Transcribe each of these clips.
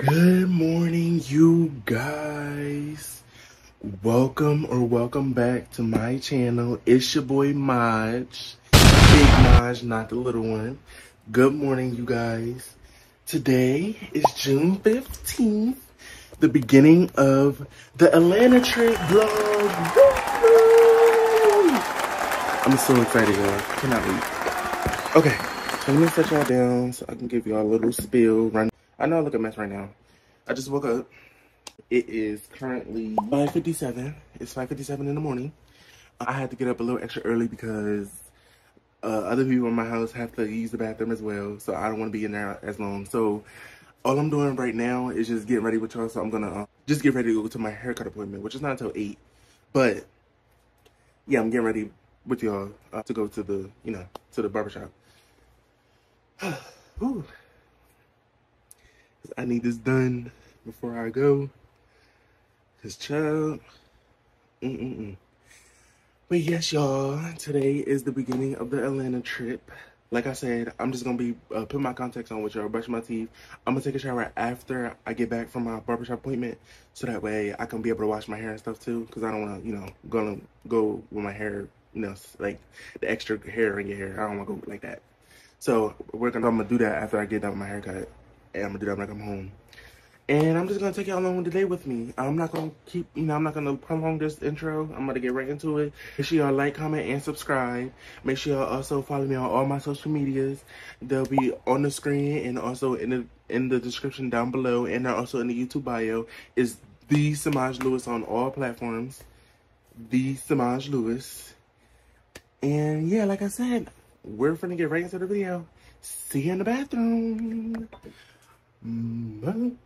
Good morning, you guys. Welcome or welcome back to my channel. It's your boy Maj. Big Maj, not the little one. Good morning, you guys. Today is June 15th, the beginning of the Atlanta trip vlog. I'm so excited, y'all. Cannot wait. Okay, so let me set y'all down so I can give y'all a little spill. Run. I know I look a mess right now. I just woke up. It is currently 5.57. It's 5.57 in the morning. I had to get up a little extra early because uh, other people in my house have to use the bathroom as well. So I don't want to be in there as long. So all I'm doing right now is just getting ready with y'all. So I'm going to uh, just get ready to go to my haircut appointment, which is not until 8. But yeah, I'm getting ready with y'all uh, to go to the, you know, to the barbershop. Ooh. I need this done before I go. Cause child, mm-mm-mm. But yes, y'all, today is the beginning of the Atlanta trip. Like I said, I'm just gonna be uh, putting my contacts on with y'all, brush my teeth. I'm gonna take a shower after I get back from my barbershop appointment, so that way I can be able to wash my hair and stuff too. Cause I don't wanna, you know, gonna go with my hair, you know, like the extra hair in your hair. I don't wanna go like that. So we're gonna, I'm gonna do that after I get done with my haircut and I'm gonna do that when I come home. And I'm just gonna take y'all along the day with me. I'm not gonna keep, you know, I'm not gonna prolong this intro. I'm gonna get right into it. Make sure y'all like, comment, and subscribe. Make sure y'all also follow me on all my social medias. They'll be on the screen and also in the in the description down below, and also in the YouTube bio. Is the Semaj Lewis on all platforms. The Semaj Lewis. And yeah, like I said, we're gonna get right into the video. See you in the bathroom. Mm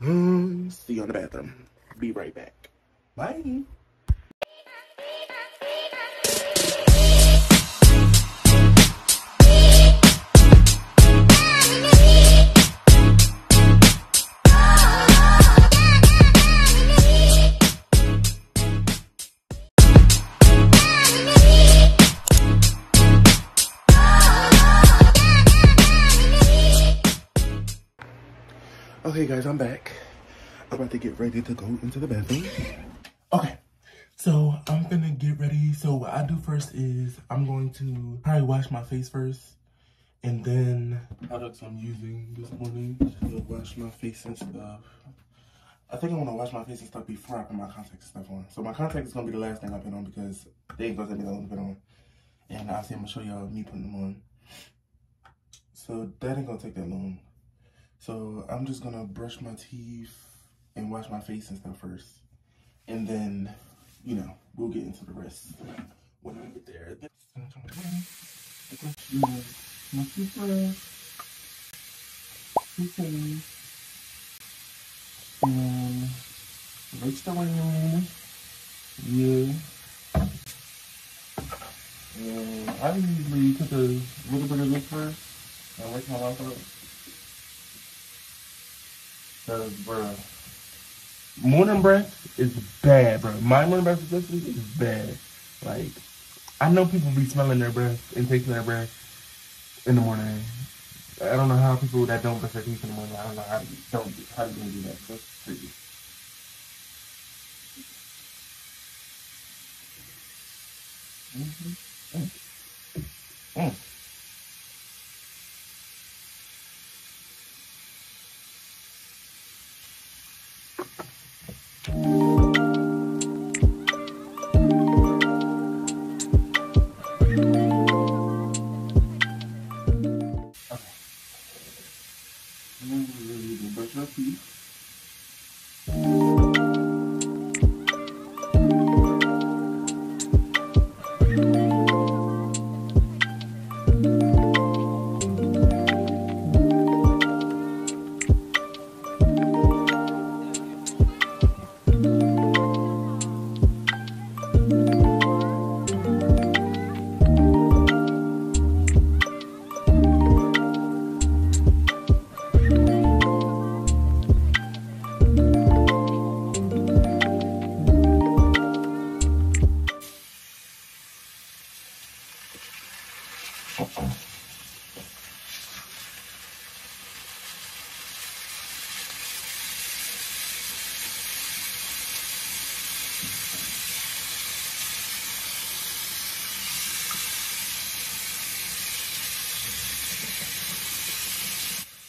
-hmm. See you in the bathroom. Be right back. Bye. I'm back. I'm about to get ready to go into the bathroom. Okay, so I'm gonna get ready. So what I do first is I'm going to probably wash my face first. And then products I'm using this morning to wash my face and stuff. I think I'm gonna wash my face and stuff before I put my contact stuff on. So my contact is to be the last thing I put on because they ain't going to be the only put on. And I'll see, I'm to show y'all me putting them on. So that ain't to take that long. So I'm just gonna brush my teeth and wash my face and stuff first. And then, you know, we'll get into the rest when I get there. Toothpaste, and rinse the rain. Yeah. And I usually put a little bit of this first and wake my mouth up. Cause, bro, morning breath is bad, bro. My morning breath especially is bad. Like, I know people be smelling their breath and tasting their breath in the morning. I don't know how people that don't brush their teeth in the morning. I don't know how you don't how gonna do that. That's. Mm-hmm. Mm. Mm.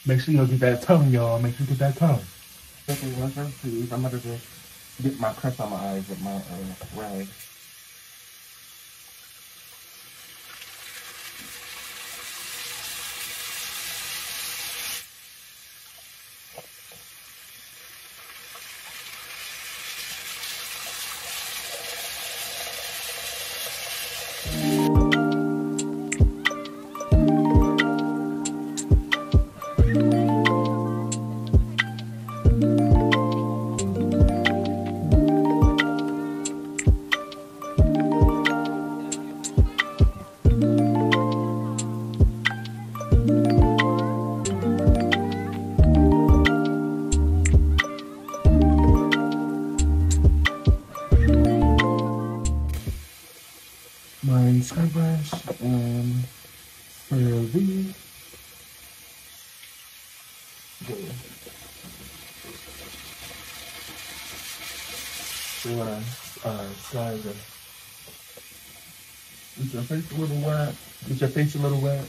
Make sure you get that tongue, y'all. Make sure you get that tongue. Okay, one please. I'm gonna just get my crust on my eyes with my uh, rag. Brush and for the we wanna uh size it. Is your face a little wet? Is your face a little wet?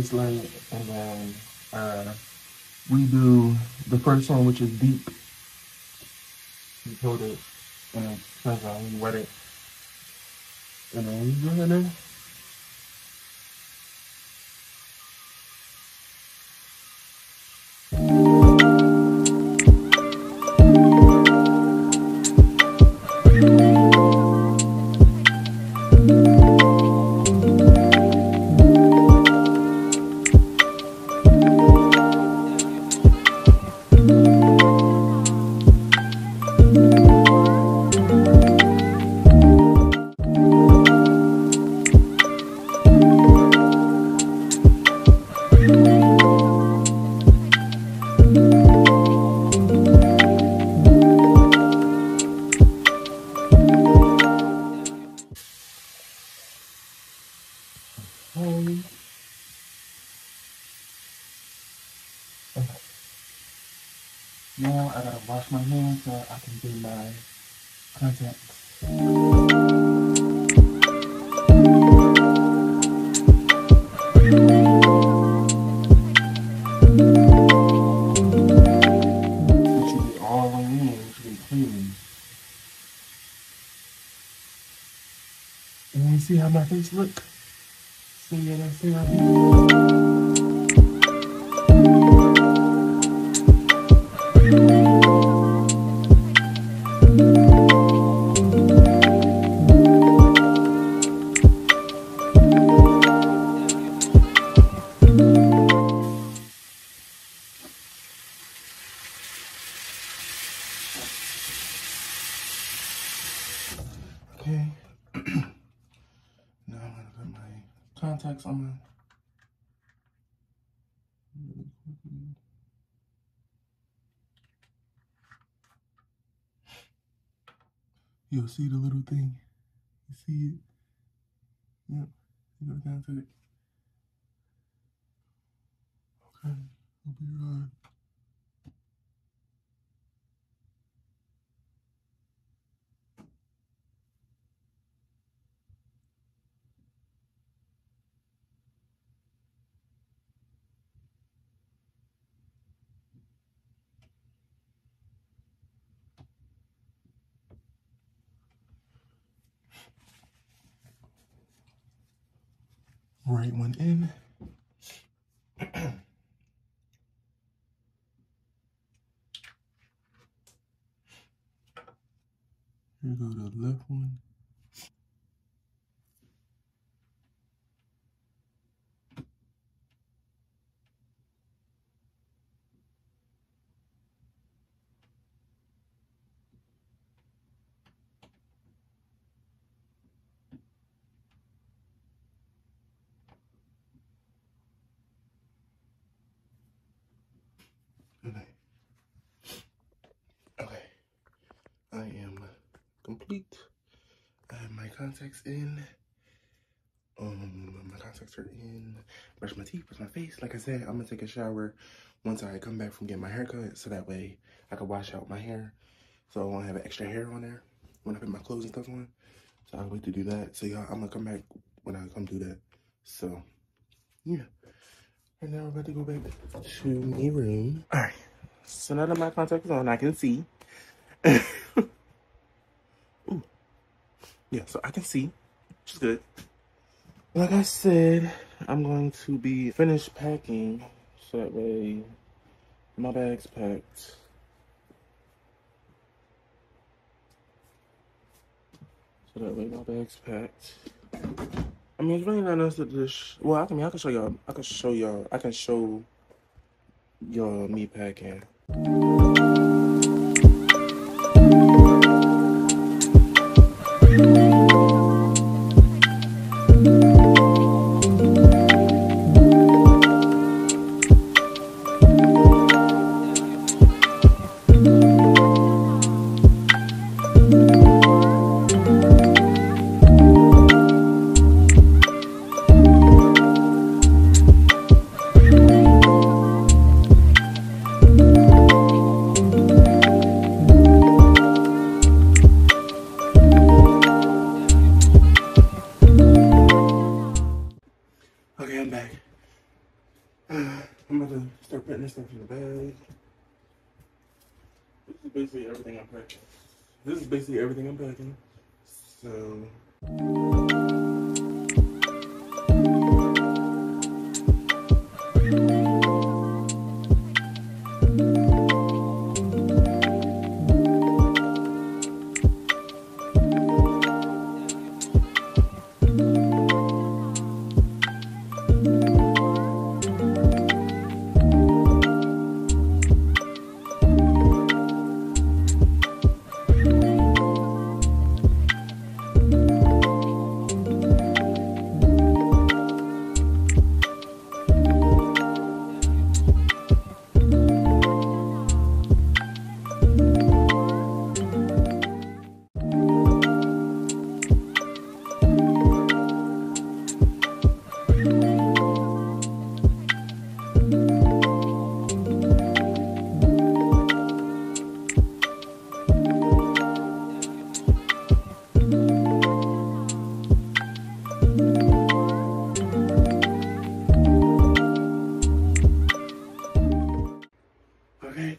This light, and then uh we do the first one which is deep. We hold it and then on, we wet it, and then we go in be clean. And you see how my face look? See what I see Okay. now I'm gonna put my contacts on. You'll see the little thing. You see it? Yep. You go down to it. Okay. I'll be right. Right one in. Here go the left one. Tweaked. I have my contacts in. Um, my contacts are in. Brush my teeth, brush my face. Like I said, I'm gonna take a shower once I come back from getting my hair cut, so that way I can wash out my hair, so I won't have extra hair on there when I put my clothes and stuff on. So I'll wait to do that. So y'all, I'm gonna come back when I come do that. So yeah. And now we're about to go back to my room. All right. So now that my contacts on, I can see. Yeah, so I can see, which is good. Like I said, I'm going to be finished packing so that way my bag's packed. So that way my bag's packed. I mean, it's really not enough to just. Well, I can. I mean, I can show y'all. I can show y'all. I can show y'all me packing. This is basically everything I'm packing. So.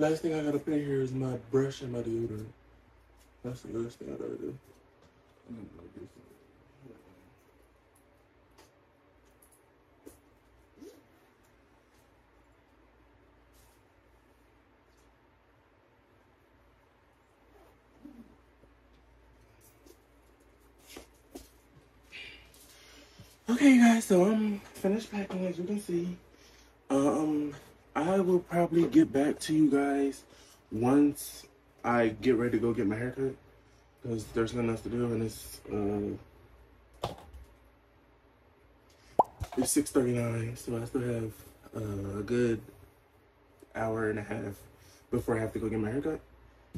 Last thing I gotta put here is my brush and my deodorant. That's the last thing I gotta do. Okay, guys, so I'm finished packing, as you can see. I will probably get back to you guys once I get ready to go get my haircut. Because there's nothing else to do, and it's, uh, it's 6.39, so I still have uh, a good hour and a half before I have to go get my haircut.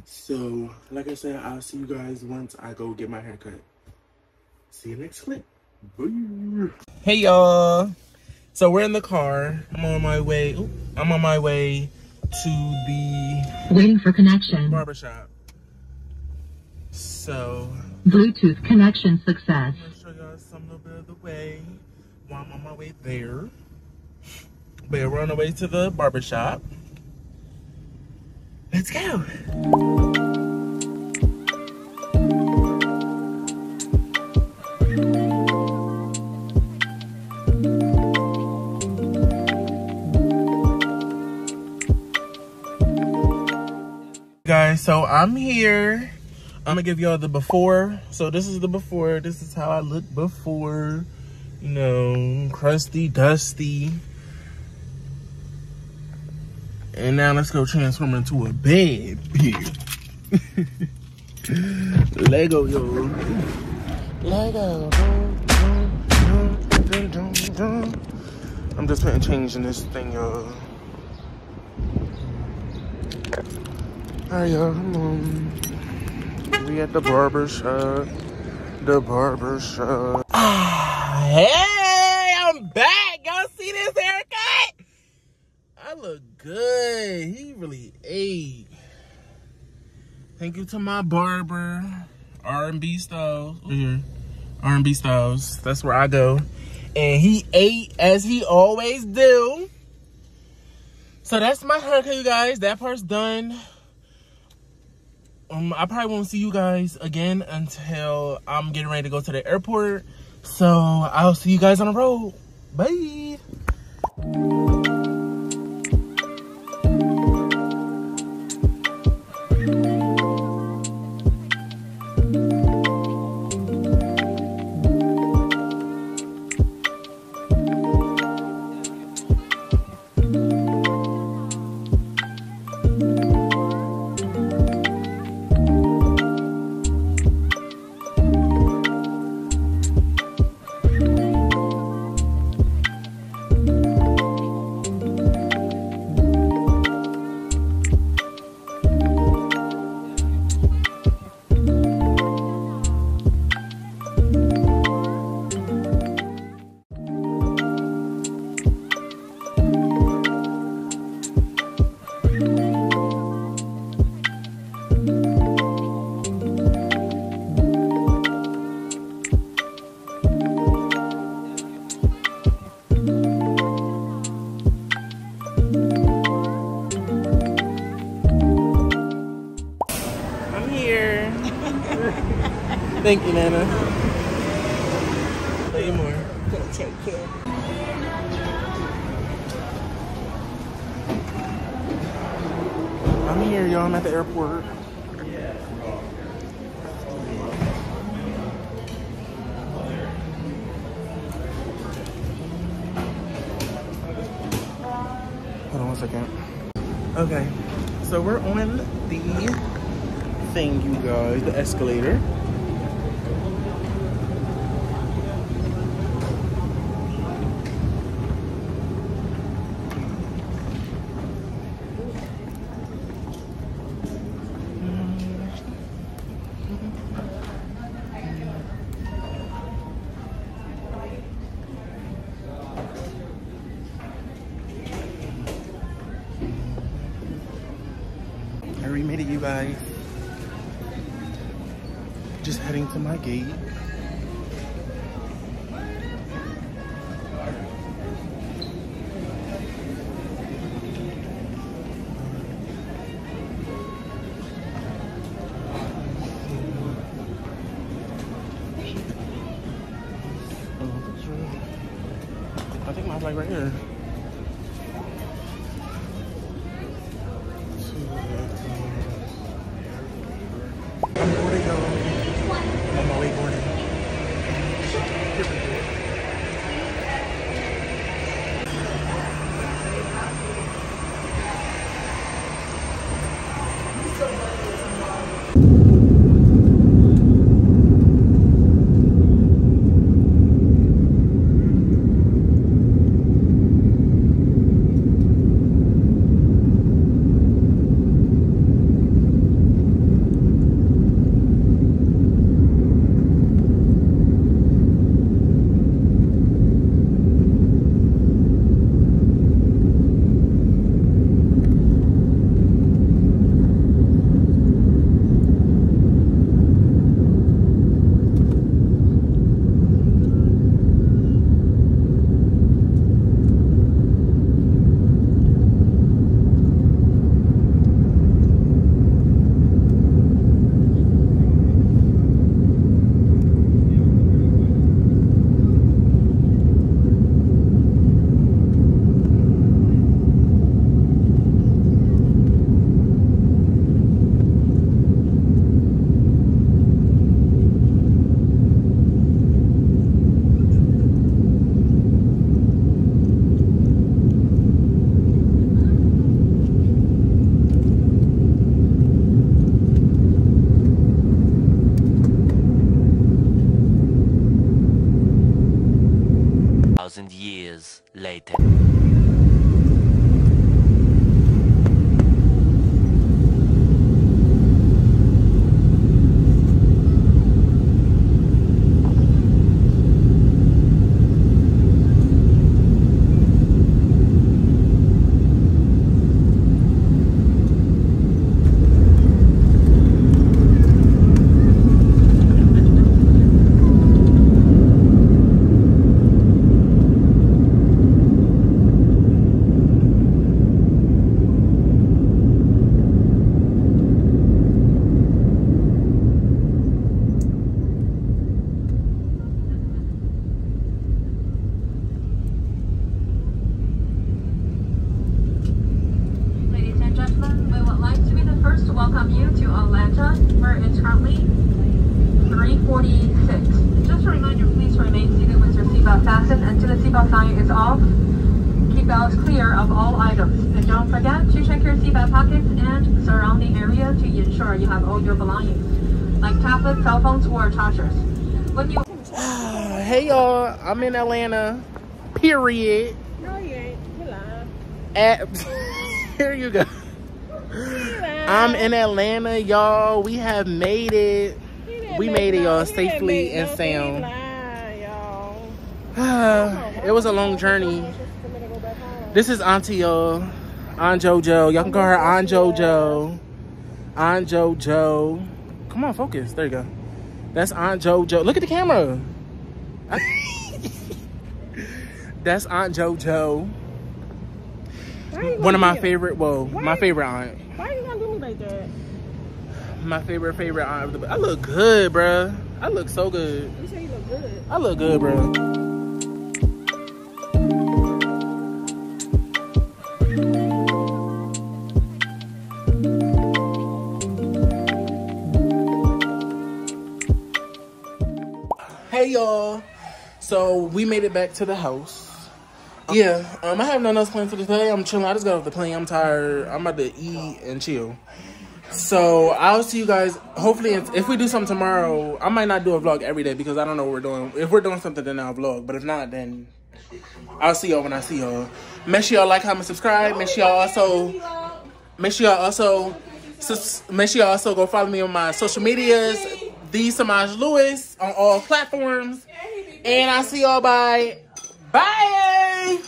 So, like I said, I'll see you guys once I go get my haircut. See you next clip. Hey y'all. So we're in the car. I'm on my way. Ooh, I'm on my way to the waiting for connection barbershop. So Bluetooth connection success. I'm gonna show y'all some little bit of the way while I'm on my way there. But we're on the way to the barbershop. Let's go. So I'm here. I'm gonna give y'all the before. So this is the before. This is how I look before. You know, crusty, dusty. And now let's go transform into a bed. Lego, yo. Lego. I'm just putting change in this thing, y'all. Y'all, come. We at the barber shop. The barber shop. Ah, hey, I'm back. Y'all see this haircut? I look good. He really ate. Thank you to my barber, R&B Styles. Here, R&B Styles. That's where I go. And he ate as he always do. So that's my haircut, you guys. That part's done. Um, I probably won't see you guys again until I'm getting ready to go to the airport. So I'll see you guys on the road. Bye. Thank you, Nana. Way more. Gonna take care. I'm here, y'all. I'm at the airport. Hold on one second. Okay, so we're on the thing, you guys, the escalator. Guys. Just heading to my gate. later. Seatbelt sign is off. Keep belts clear of all items. And don't forget to check your seatbelt pockets and surrounding area to ensure you have all your belongings, like tablets, cell phones, or chargers. When you Hey y'all, I'm in Atlanta. Period. No, you ain't. You lying. At here you go. You lying. I'm in Atlanta, y'all. We have made it. We made it, y'all, safely make and no- sound. Y'all. it was a long journey. This is Auntie y'all. Aunt JoJo. Y'all can call her Aunt JoJo. Aunt JoJo. Come on, focus. There you go. That's Aunt JoJo. Look at the camera. That's Aunt JoJo. One of my favorite, well, Why? my favorite aunt. Why are you gonna do me like that? My favorite, favorite aunt. of the- I look good, bruh. I look so good. You say you look good. I look good, bro. Hey y'all. So we made it back to the house. Yeah, um, I have nothing else planned for today. I'm chilling. I just got off the plane. I'm tired. I'm about to eat and chill. So I'll see you guys. Hopefully, if, if we do something tomorrow, I might not do a vlog every day because I don't know what we're doing. If we're doing something, then I'll vlog. But if not, then I'll see y'all when I see y'all. Make sure y'all like, comment, subscribe. Make sure y'all also make sure y'all also make sure y'all also go follow me on my social medias. The Semaj Lewis on all platforms. And I'll see y'all by bye.